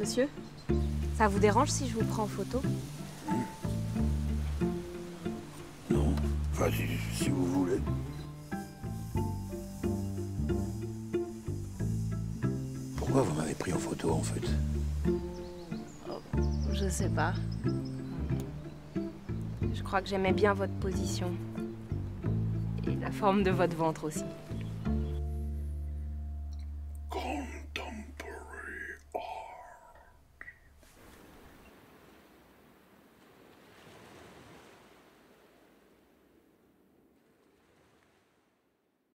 Monsieur Ça vous dérange si je vous prends en photo? Non. Enfin, si, si vous voulez. Pourquoi vous m'avez pris en photo, en fait? Oh, je sais pas. Je crois que j'aimais bien votre position. Et la forme de votre ventre aussi.